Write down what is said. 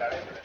Gracias.